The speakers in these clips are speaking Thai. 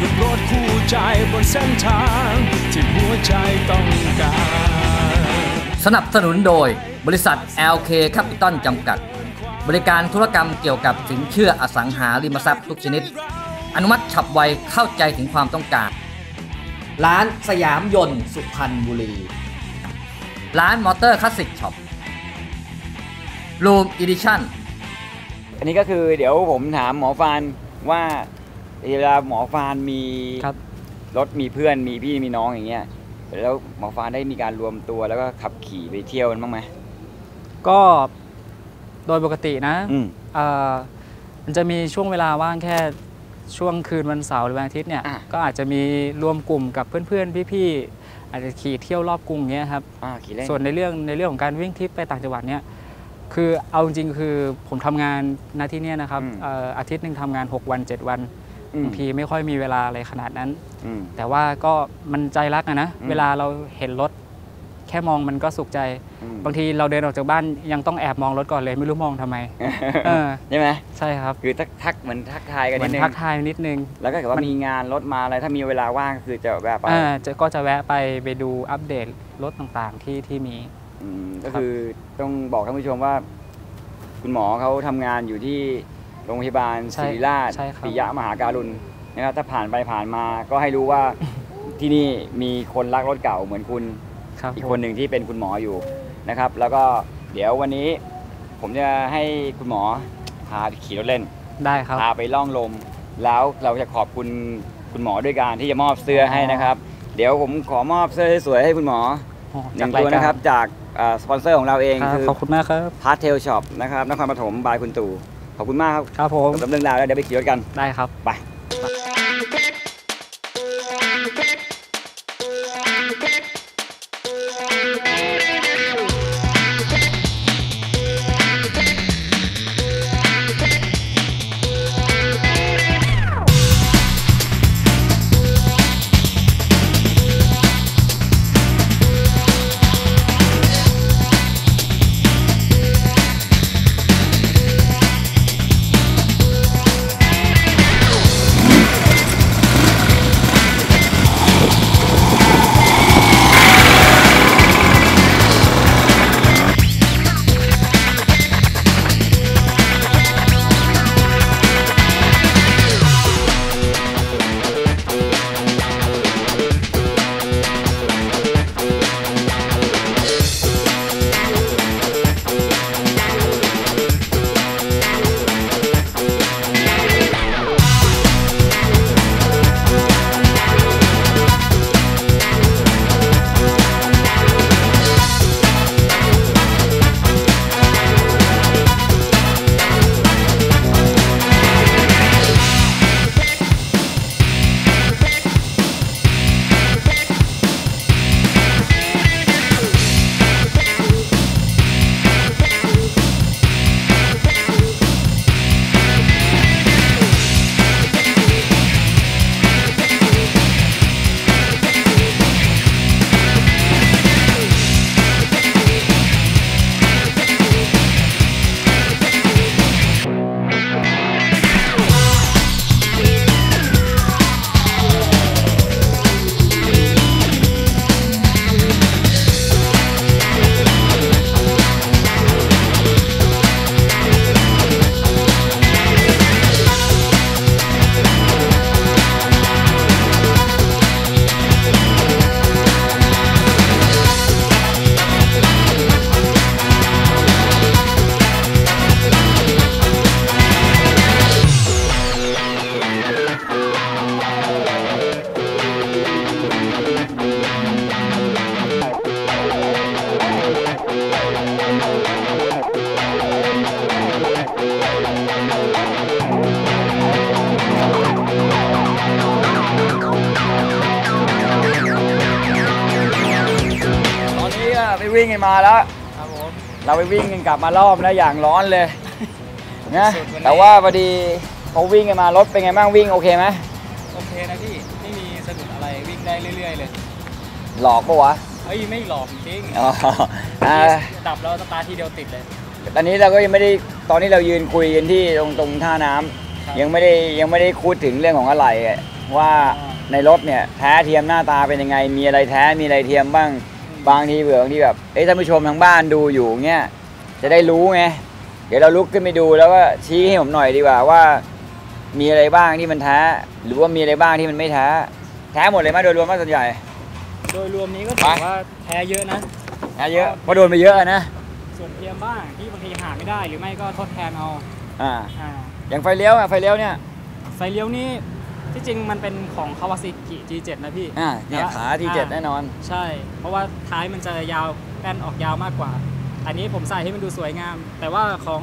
กับรถคู่ใจบนเส้นทาง ที่หัวใจต้องการ สนับสนุนโดยบริษัท LK Capital จำกัด บริการธุรกรรมเกี่ยวกับสินเชื่ออสังหาริมทรัพย์ทุกชนิด อนุมัติฉับไวเข้าใจถึงความต้องการ ร้านสยามยนต์สุพรรณบุรี ร้านมอเตอร์คลาสสิกช็อปรูมอีดิชั่นอันนี้ก็คือเดี๋ยวผมถามหมอฟานว่า เวลาหมอฟานมีครับ รถมีเพื่อนมีพี่มีน้องอย่างเงี้ยแล้วหมอฟานได้มีการรวมตัวแล้วก็ขับขี่ไปเที่ยวกันบ้างไหมก็โดยปกตินะอืมเอ่อมันจะมีช่วงเวลาว่างแค่ช่วงคืนวันเสาร์หรือวันอาทิตย์เนี่ย อะก็อาจจะมีรวมกลุ่มกับเพื่อนๆ พี่ๆ อาจจะขี่เที่ยวรอบกรุงเงี้ยครับ อ่าขี่เล่นส่วนในเรื่องในเรื่องของการวิ่งทริปไปต่างจังหวัดเนี่ยคือเอาจริงๆคือผมทำงานหน้าที่เนี่ยนะครับเอ่ออาทิตย์หนึ่งทำงาน 6 วัน 7 วันอืม บางทีไม่ค่อยมีเวลาอะไรขนาดนั้นอืมแต่ว่าก็มันใจรักอะนะอืมเวลาเราเห็นรถ แค่มองมันก็สุขใจอืมบางทีเราเดินออกจากบ้านยังต้องแอบมองรถก่อนเลยไม่รู้มองทำไมเออใช่ไหมใช่ครับ คือทักทักเหมือนทักทายกันเหมืนิอดนนึงทักทายนิดนึง แล้วก็เกิดว่ามีงานรถมาอะไรถ้ามีเวลาว่างก็คือจะแวะไปอ่าจะก็จะแวะไปไปดูอัปเดตรถต่างๆที่ที่มีอืมก็คือต้องบอกท่านผู้ชมว่า คุณหมอเขาทำงานอยู่ที่ โรงพยาบาลใช่ศิริราชใช่ครับปิยะมหาการุณนะครับถ้าผ่านไปผ่านมาก็ให้รู้ว่าที่นี่มีคนรักรถเก่าเหมือนคุณครับอีกผมคนหนึ่งที่เป็นคุณหมออยู่นะครับ แล้วก็เดี๋ยววันนี้ผมจะให้คุณหมอพาขี่รถเล่นได้ครับพาไปล่องลม แล้วเราจะขอบคุณคุณหมอด้วยการที่จะมอบเสื้อให้นะครับ เดี๋ยวผมขอมอบเสื้อสวยๆให้คุณหมออ๋อหจากนึ่งรายตัวการนะครับจากอ่าสปอนเซอร์ของเราเองครับคือขอบคุณมากครับพาร์ทเทลช็อปนะครับนครปฐมบายคุณตู่ ขอบคุณมากครับครับผมสำหรับเรื่องราวแล้วเดี๋ยวไปขี่รถกันได้ครับไป มาแล้วครับผมเราไปวิ่งกันกลับมารอบแล้วอย่างร้อนเลยนะสุดวันนี้ แต่ว่าพอดีเขาวิ่งกันมารถเป็นไงบ้างวิ่งโอเคไหมโอเคนะพี่ไม่มีสะดุดอะไรวิ่งได้เรื่อย ๆ เลยหลอกปะวะเฮ้ยไม่หลอกจริงอ๋ออ่าดับแล้วสตาร์ททีเดียวติดเลย ตอนนี้เราก็ยังไม่ได้ตอนนี้เรายืนคุยกันที่ตรงตรงท่าน้ำครับ ยังไม่ได้ยังไม่ได้พูดถึงเรื่องของอะไรอะว่าในรถเนี่ยแท้เทียมหน้าตาเป็นยังไง มีอะไรแท้มีอะไรเทียมบ้าง บางทีเผื่อบางทีแบบเอ้ยท่านผู้ชมทางบ้านดูอยู่เงี้ยจะได้รู้ไงเดี๋ยวเราลุกขึ้นไปดูแล้วก็ชี้ให้ผมหน่อยดีกว่าว่า มีอะไรบ้างที่มันแท้หรือว่ามีอะไรบ้างที่มันไม่แท้แท้หมดเลยไหมโดยรวมว่าส่วนใหญ่ โดยรวมนี้ก็ถือว่าแท้เยอะนะแท้เยอะเพราะโดนไปเยอะอะนะส่วนเทียมบ้างที่บางทีหาไม่ได้หรือไม่ก็ทดแทนเอาอ่าอ่าอย่างไฟเลี้ยวอะไฟเลี้ยวเนี่ยไฟเลี้ยวนี่ ที่จริงมันเป็นของ Kawasaki G7 นะพี่อ่าเนี่ยขาที่เจ็ดแน่นอน ใช่ เพราะว่าท้ายมันจะยาวแป้นออกยาวมากกว่า อันนี้ผมใส่ให้มันดูสวยงาม แต่ว่าของ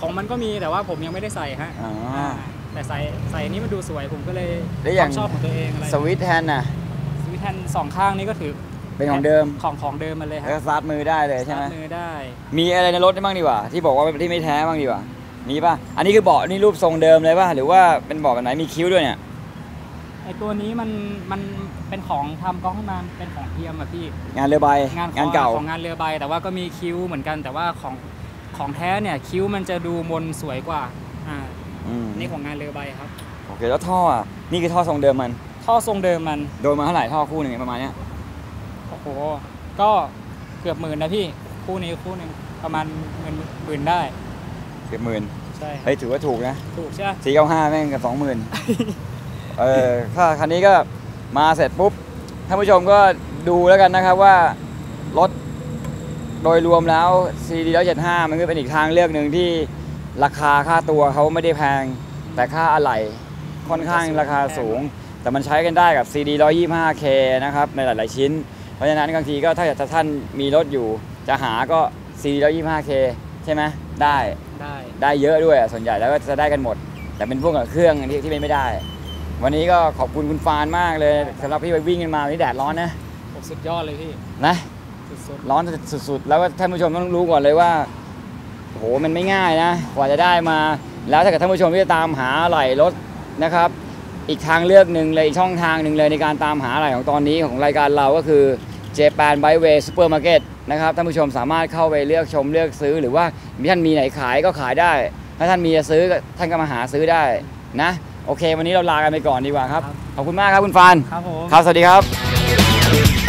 ของมันก็มีแต่ว่าผมยังไม่ได้ใส่ฮะอ๋ออ่าแต่ใส่ใส่อันนี้มันดูสวยผมก็เลยแล้วอย่าง ความชอบของตัวเองอะไรสวิตช์แฮนด์น่ะ สวิตช์แฮนด์สองข้างนี้ก็ถือเป็นของเดิม ของของเดิมมาเลยคแล้วรัก็สตาร์ทมือได้เลยใช่ไหมสตาร์ทมือได้ มีอะไรในรถได้บ้างดีกว่า ที่บอกว่าที่ไม่แท้บ้างดีกว่า มีป่ะ อันนี้คือเบาะนี่รูปทรงเดิมเลยป่ะ หรือว่าเป็นเบาะแบบไหนมีคิ้วด้วยเนี่ยไอตัวนี้มันมันเป็นของทำกล้องขึ้นมาเป็นของเทียมอะพี่ งานเรือใบงานงานเก่า ของงานเรือใบ แต่ว่าก็มีคิ้วเหมือนกัน แต่ว่าของของแท้เนี่ยคิ้วมันจะดูมนสวยกว่าอ่าอืมนี่ของงานเรือใบครับ โอเคแล้วท่ออะนี่คือท่อทรงเดิมมัน ท่อทรงเดิมมัน โดนมาเท่าไหร่ท่อคู่หนึ่งประมาณเนี้ยโอ้โห ก็เกือบหมื่นนะพี่ คู่นี้คู่หนึ่งประมาณเงินหมื่นได้ เกือบหมื่นใช่เฮ้ยถือว่าถูกนะถูกใช่ไหมสี่เก้าห้าแม่งกับสองหมื่น เออถ้าคันนี้ก็มาเสร็จปุ๊บท่านผู้ชมก็ดูแล้วกันนะครับว่ารถโดยรวมแล้ว CD 175 มันก็เป็นอีกทางเลือกหนึ่งที่ราคาค่าตัวเขาไม่ได้แพง แต่ค่าอะไหล่ค่อนข้างราคาสูง แต่มันใช้กันได้กับ CD 125K นะครับในหลาย ๆ ชิ้น เพราะฉะนั้นบางทีก็ถ้าอยากจะท่านมีรถอยู่ จะหาก็ CD 125K ใช่ไหมได้ได้ได้เยอะด้วยอะส่วนใหญ่แล้วก็จะได้กันหมด แต่เป็นพวกกับเครื่องที่ที่เป็นไม่ได้ วันนี้ก็ขอบคุณคุณฟานมากเลยสำหรับที่ไปวิ่งกันมาวันนี้แดดร้อนนะโอ้สุดยอดเลยพี่นะสุดร้อนสุดๆ แล้วก็ท่านผู้ชมต้องรู้ก่อนเลยว่าโอ้โหมันไม่ง่ายนะกว่าจะได้มา แล้วถ้าเกิดท่านผู้ชมที่จะตามหาอะไหล่รถนะครับ อีกทางเลือกหนึ่งเลยอีกช่องทางหนึ่งเลยในการตามหาอะไหล่ของตอนนี้ของรายการเราก็คือ Japan Bikeway Supermarket นะครับท่านผู้ชมสามารถเข้าไปเลือกชมเลือกซื้อ หรือว่ามีท่านมีไหนขายก็ขายได้ ถ้าท่านมีจะซื้อก็ท่านก็มาหาซื้อได้นะ โอเค วันนี้เราลากันไปก่อนดีกว่าครับ ขอบคุณมากครับคุณฟานๆครับผมครับ สวัสดีครับ